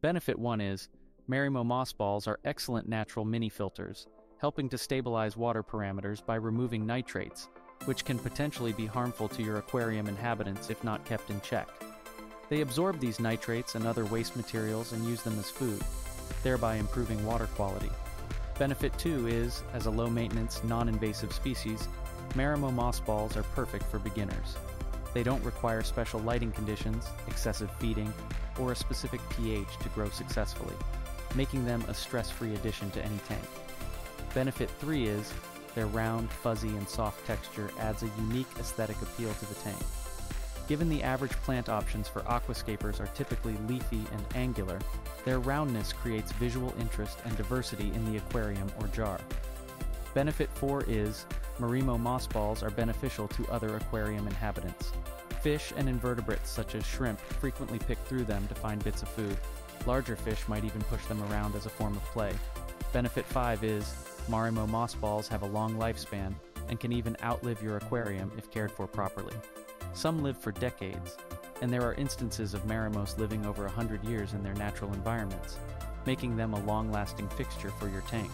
Benefit 1 is Marimo moss balls are excellent natural mini filters, helping to stabilize water parameters by removing nitrates, which can potentially be harmful to your aquarium inhabitants if not kept in check. They absorb these nitrates and other waste materials and use them as food, thereby improving water quality. Benefit 2 is, as a low maintenance, non invasive species, Marimo moss balls are perfect for beginners. They don't require special lighting conditions, excessive feeding, or a specific pH to grow successfully, making them a stress free addition to any tank. Benefit 3 is their round, fuzzy, and soft texture adds a unique aesthetic appeal to the tank. Given the average plant options for aquascapers are typically leafy and angular, their roundness creates visual interest and diversity in the aquarium or jar. Benefit 4 is Marimo moss balls are beneficial to other aquarium inhabitants. Fish and invertebrates such as shrimp frequently pick through them to find bits of food. Larger fish might even push them around as a form of play. Benefit 5 is Marimo moss balls have a long lifespan and can even outlive your aquarium if cared for properly. Some live for decades, and there are instances of Marimos living over 100 years in their natural environments, making them a long-lasting fixture for your tank.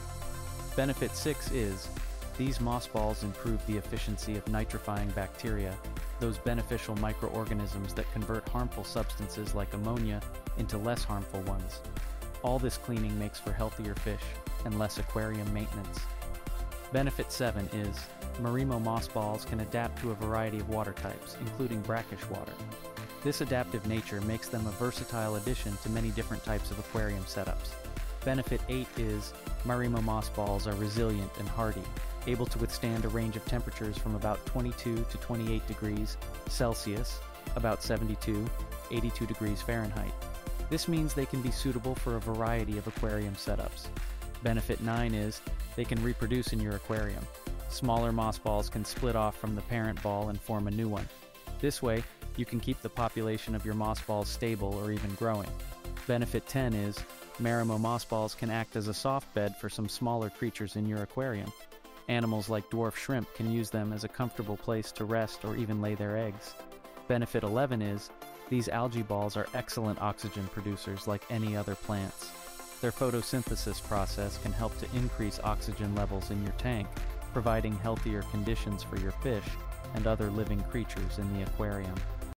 Benefit 6 is, these moss balls improve the efficiency of nitrifying bacteria, those beneficial microorganisms that convert harmful substances like ammonia into less harmful ones. All this cleaning makes for healthier fish and less aquarium maintenance. Benefit 7 is, Marimo moss balls can adapt to a variety of water types, including brackish water. This adaptive nature makes them a versatile addition to many different types of aquarium setups. Benefit 8 is Marimo moss balls are resilient and hardy, able to withstand a range of temperatures from about 22 to 28 degrees Celsius, about 72, 82 degrees Fahrenheit. This means they can be suitable for a variety of aquarium setups. Benefit 9 is they can reproduce in your aquarium. Smaller moss balls can split off from the parent ball and form a new one. This way, you can keep the population of your moss balls stable or even growing. Benefit 10 is Marimo moss balls can act as a soft bed for some smaller creatures in your aquarium. Animals like dwarf shrimp can use them as a comfortable place to rest or even lay their eggs. Benefit 11 is these algae balls are excellent oxygen producers like any other plants. Their photosynthesis process can help to increase oxygen levels in your tank, providing healthier conditions for your fish and other living creatures in the aquarium.